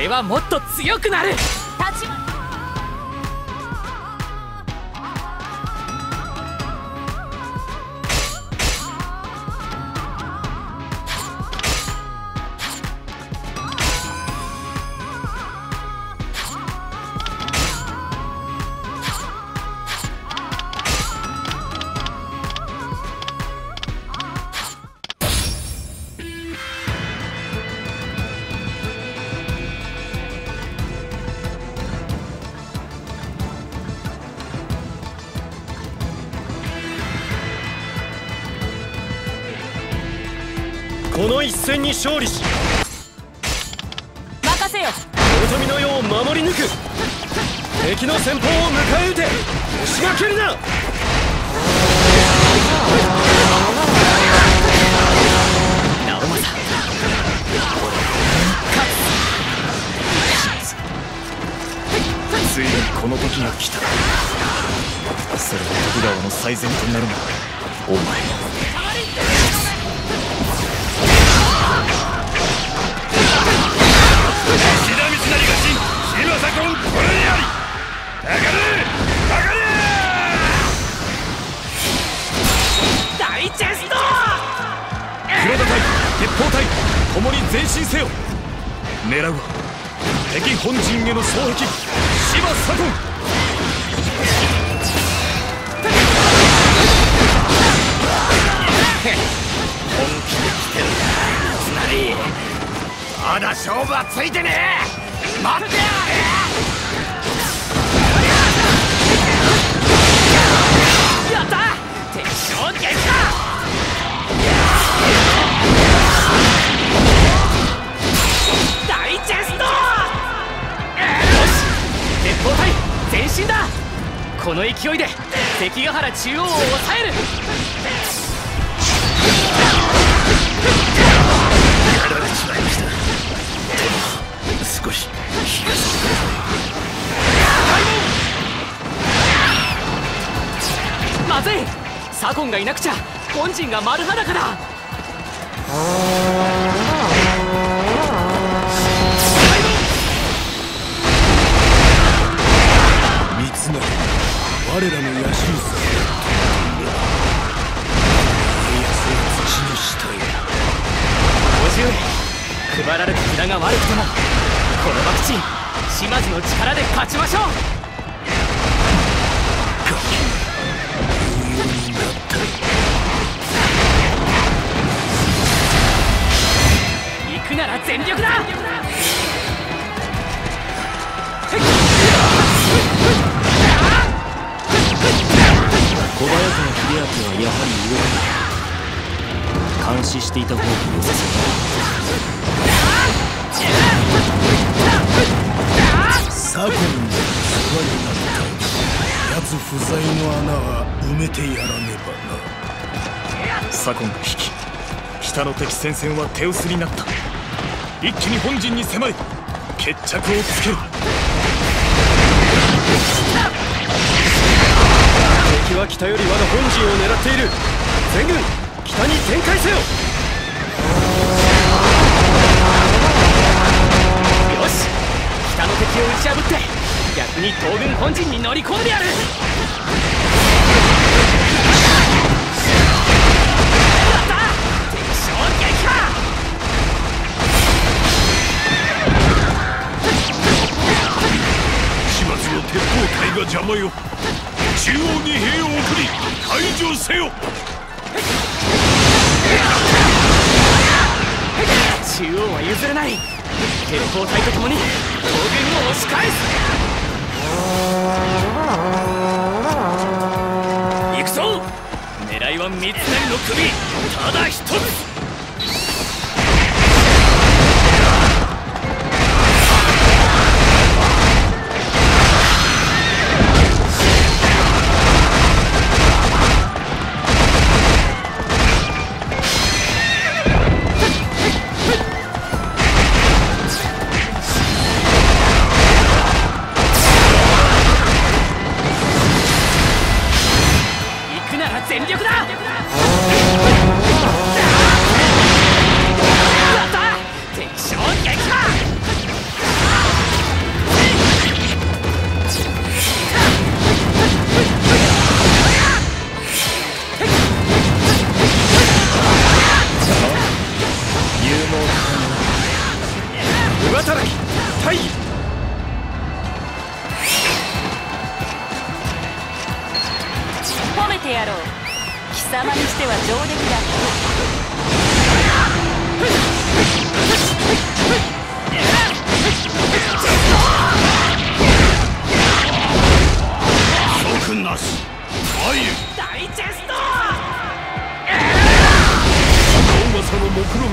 俺はもっと強くなる。の一戦に勝利し任せよ。豊臣の世を守り抜く。敵の先方を迎え撃て。押しがけるな。直政。ついにこの時が来た。それは徳川の最善となるがお前大チェスト黒田隊鉄砲隊共に前進せよ。狙うは敵本陣への双璧芝左近本気で来てるな三成まだ勝負はついてねえ。待ってやこの勢いで関ヶ原中央を抑える。やられちまいました殿少し気がするまずい。左近がいなくちゃ本陣が丸裸だ。50配られた札が悪くてもこの博打島津の力で勝ちましょう行くなら全力だやはり動かない監視していた方が良さそうだ左近の世話になった奴不在の穴は埋めてやらねばな左近が引き北の敵戦線は手薄になった一気に本陣に迫り決着をつけるは北より我が本陣を狙っている。全軍北に展開せよ。よし北の敵を打ち破って逆に東軍本陣に乗り込んでやる。鉄砲隊が邪魔よ除せよ。中央は譲れない。鉄砲隊と共に東軍を押し返す。行くぞ。狙いは三成の首。ただ一つ。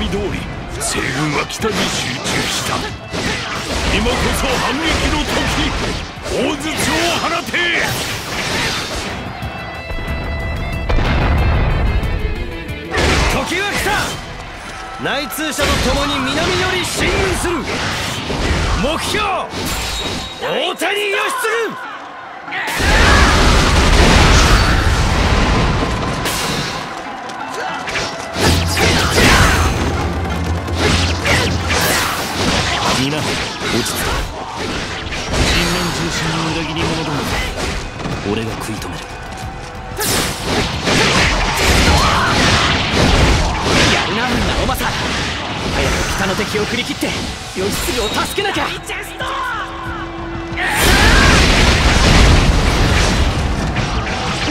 通り西軍は北に集中した。今こそ反撃の時大筒を放て。時は来た。内通者と共に南より進軍する。目標大谷義継皆落ち着け。人面重心の裏切り者ども俺が食い止める。やるな直政早く北の敵を振り切って義継を助けなきゃ。大チェスト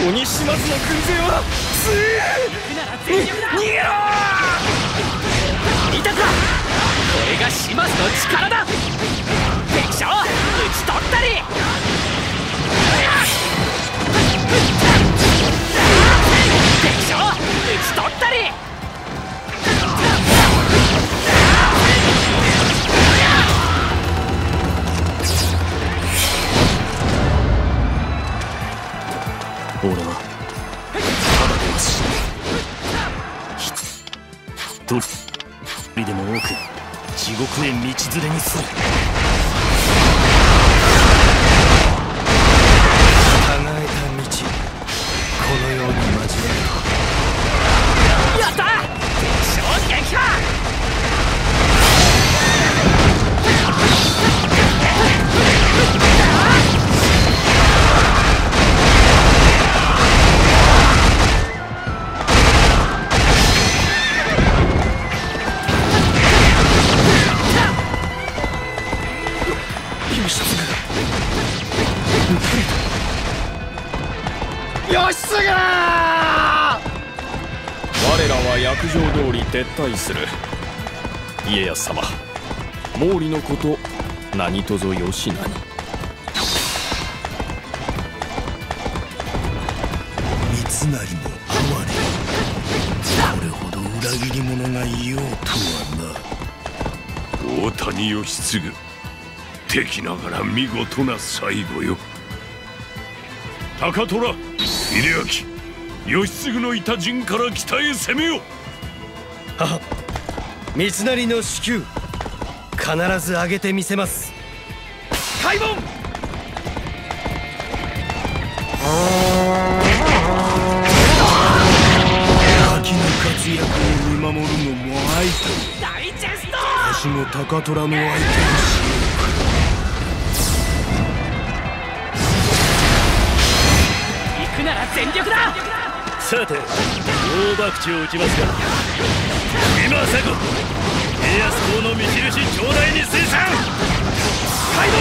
鬼島津の軍勢は全力だ。逃げろれが島津の力だ。敵将討ち取ったり。へ道連れにする。撤退する。家康様。毛利のこと何とぞよしなに。三成も哀れ。これほど裏切り者がいようとはな。大谷義継敵ながら見事な最後よ。高虎秀明義継のいた陣から北へ攻めよ 三成の死球必ず上げてみせます。開門滝の活躍を見守るのも愛と大チェスト！私も高虎の相手をしよ行くなら全力だ！うさて大博打を打ちますか今佐子家康公の道印頂戴に推薦開門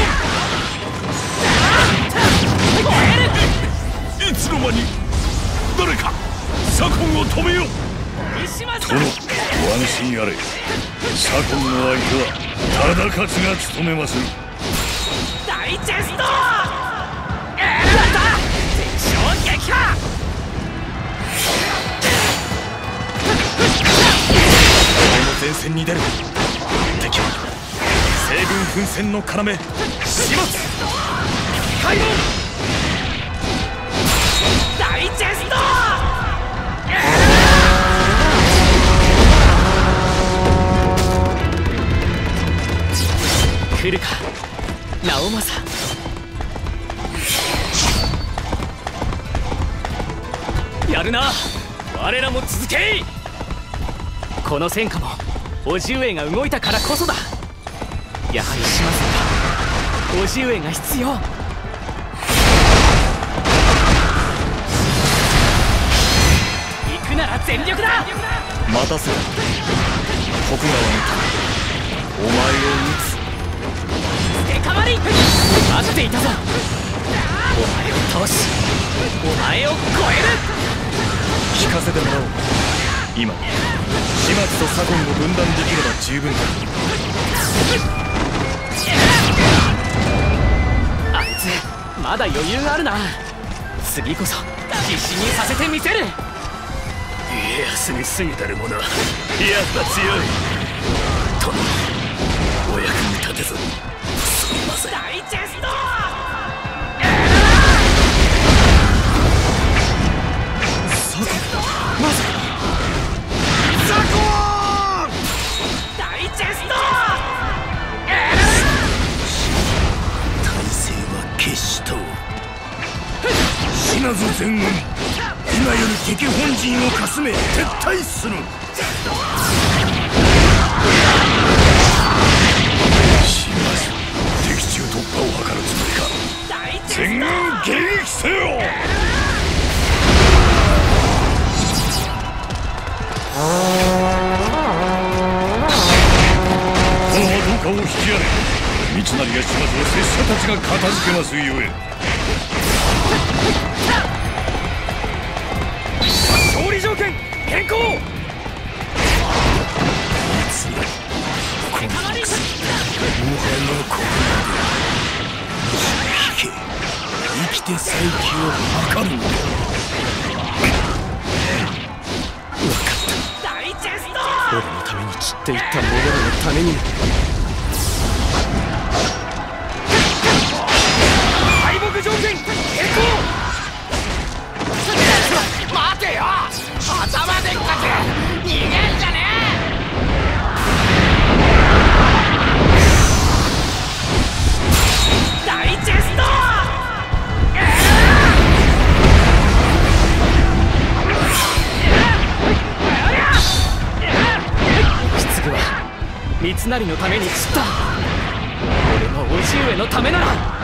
いつの間に誰か左近を止めよ島津殿ご安心あれ左近の相手は忠勝が務めます大チェストやった敵将撃破前線に出る。敵は西軍奮戦の要始末。開門大チェスト！来るか。直政やるな。我らも続けこの戦果も叔父上が動いたからこそだ。やはり島津には叔父上が必要。行くなら全力だ。待たせろ。徳川のお前を討つ。デカマリ待っていたぞ。お前を倒しお前を超える。聞かせてもらおう今。始末と左近を分断できれば十分だ。あいつまだ余裕があるな。次こそ必死にさせてみせる。家康に過ぎたる者やっぱ強い。殿お役に立てず。すみません。大チェスト全軍今より敵本陣をかすめ撤退する。島津敵中突破を図るつもりか。全軍迎撃せよ。このはどうかを引きやれ三成や島津を拙者たちが片付けますゆえ。勝利条件変更。生きて再起を図るのだ。大チェスト。俺のために散っていった者らのために。も三成のために。散った俺の叔父上のためなら。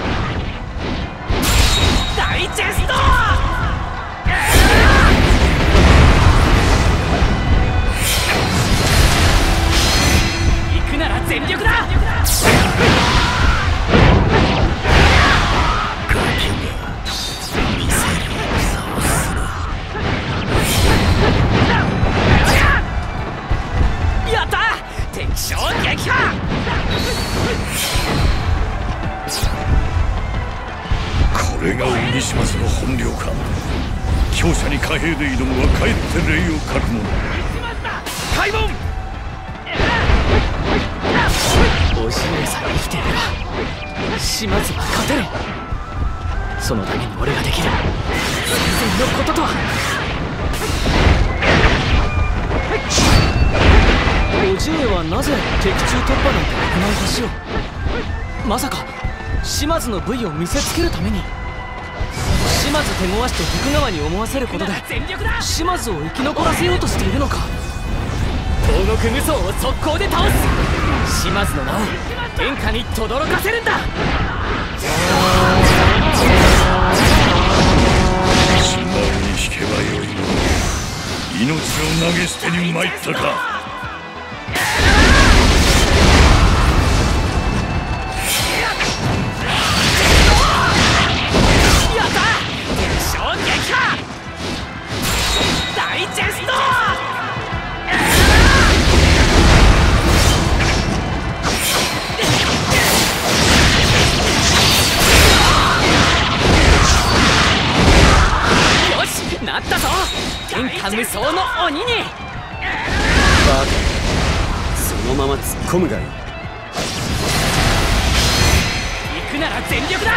上さえ生きていれば島津は勝てるそのために俺ができる最善のこととは叔父上はなぜ敵中突破なんて行う橋をまさか島津の部位を見せつけるために島津手ごわしと徳川に思わせることで島津を生き残らせようとしているのか東国無双を速攻で倒す。島津の名を天下に轟かせるんだ。素直に引けばよいの命を投げ捨てに参ったか。ったぞ。天下無双の鬼に。そのまま突っ込むがいい。行くなら全力だ。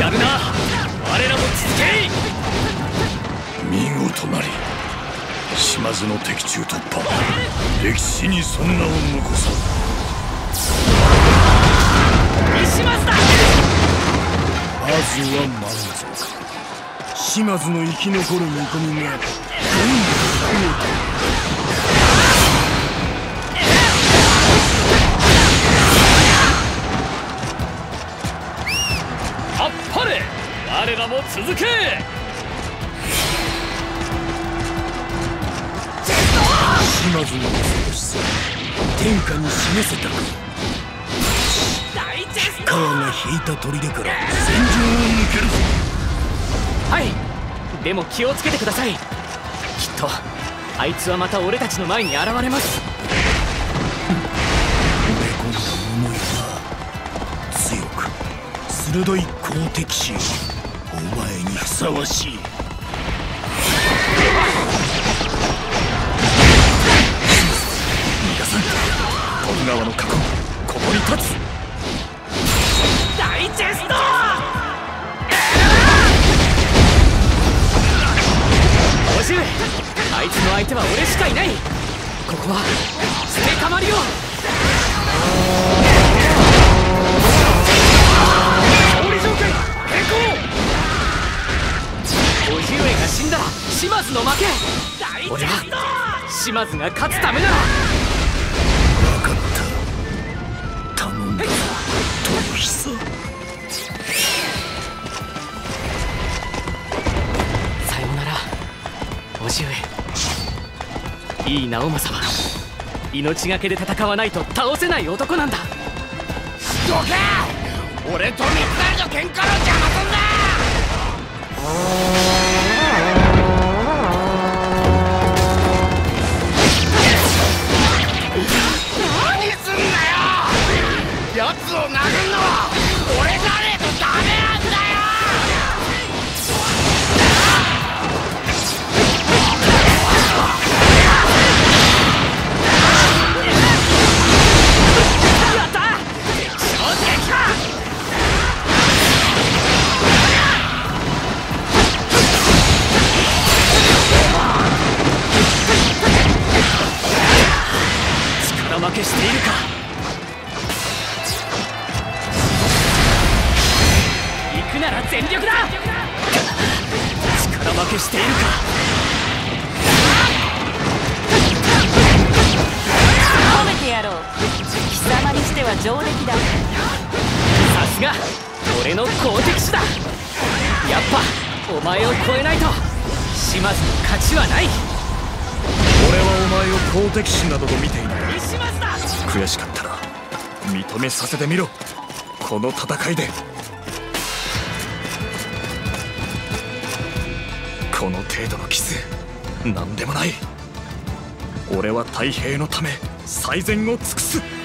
やるな。我らも続け見事なり島津の敵中突破。歴史にその名を残そう石松だまずは満足。島津の生き残る見込みがどんどん増えあっぱれ我らも続け島津の恐ろしさ天下に示せた。か川が引いた砦から戦場を抜けるぞはい。でも気をつけてください。きっとあいつはまた俺たちの前に現れます。込んだ思いが強く鋭い好敵心お前にふさわしい。川の過去ここに立つ。大チェスト！おじ上あいつの相手は俺しかいない。ここは捨てかまりの負け。俺は島津が勝つためなら上いい直政は命がけで戦わないと倒せない男なんだ。どけ俺と三成の喧嘩の邪魔すんなけしているか。行くなら全力だ。力負けしているか。褒めてやろう。貴様にしては上出来だ。さすが俺の好敵手だ。やっぱお前を超えないと島津に勝ちはない。俺はお前を好敵手などと見ていない島津だ悔しかったら認めさせてみろ。この戦いで。この程度のキス何でもない。俺は太平のため最善を尽くす。